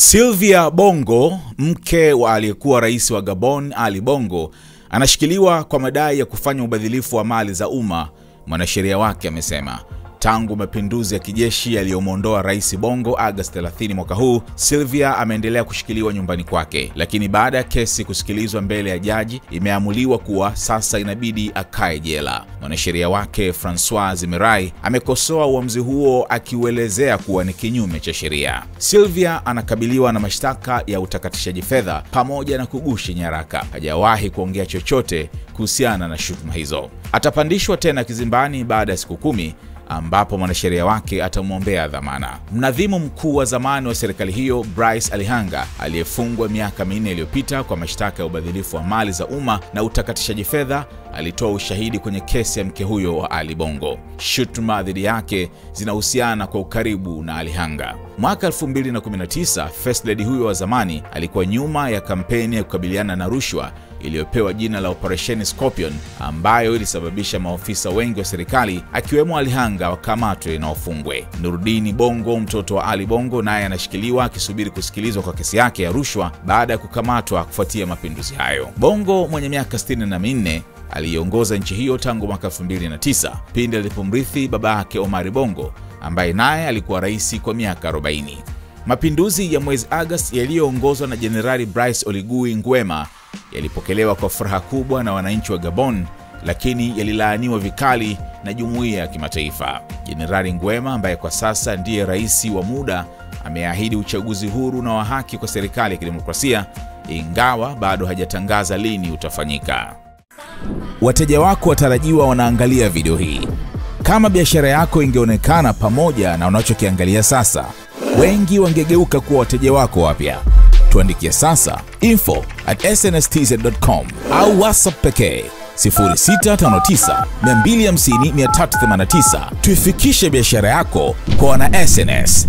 Sylvia Bongo, mke wa aliyekuwa rais wa Gabon Ali Bongo, anashikiliwa kwa madai ya kufanya ubadhilifu wa mali za umma, mwanasheria wake amesema. Tangu mapinduzi ya kijeshi yaliyomwondoa rais Bongo Agosti 30 mwaka huu, Sylvia ameendelea kushikiliwa nyumbani kwake, lakini baada ya kesi kusikilizwa mbele ya jaji, imeamuliwa kuwa sasa inabidi akae jela. Mwanasheria wake Francois Mirai amekosoa uamuzi huo akiuelezea kuwa ni kinyume cha sheria. Sylvia anakabiliwa na mashtaka ya utakatishaji fedha pamoja na kugushi nyaraka. Hajawahi kuongea chochote kuhusiana na shutuma hizo. Atapandishwa tena kizimbani baada ya siku kumi ambapo mwanasheria wake atamwombea dhamana. Mnadhimu mkuu wa zamani wa serikali hiyo Bryce Alihanga, aliyefungwa miaka minne iliyopita kwa mashtaka ya ubadhilifu wa mali za umma na utakatishaji fedha, alitoa ushahidi kwenye kesi ya mke huyo wa Ali Bongo. Shutuma dhidi yake zinahusiana kwa ukaribu na Alihanga. Mwaka 2019 First Lady huyo wa zamani alikuwa nyuma ya kampeni ya kukabiliana na rushwa iliyopewa jina la Operesheni Scorpion ambayo ilisababisha maofisa wengi wa serikali akiwemo Alihanga wakamatwe na wafungwe. Nurudini Bongo, mtoto wa Ali Bongo, naye anashikiliwa akisubiri kusikilizwa kwa kesi yake ya rushwa baada ya kukamatwa kufuatia mapinduzi hayo. Bongo mwenye miaka 64 aliiongoza nchi hiyo tangu mwaka 2009 pindi alipomrithi baba yake Omari Bongo ambaye naye alikuwa rais kwa miaka 40. Mapinduzi ya mwezi Agosti yaliyoongozwa na Jenerali Brice Oligui Nguema yalipokelewa kwa furaha kubwa na wananchi wa Gabon, lakini yalilaaniwa vikali na jumuiya ya kimataifa. Jenerali Nguema ambaye kwa sasa ndiye rais wa muda ameahidi uchaguzi huru na wa haki kwa serikali ya kidemokrasia, ingawa bado hajatangaza lini utafanyika. Wateja wako watarajiwa wanaangalia video hii. Kama biashara yako ingeonekana pamoja na unachokiangalia sasa, wengi wangegeuka kuwa wateja wako wapya. Tuandikie sasa info at snstz.com au whatsapp pekee 0659 250 389. Tuifikishe biashara yako kwa wana SNS.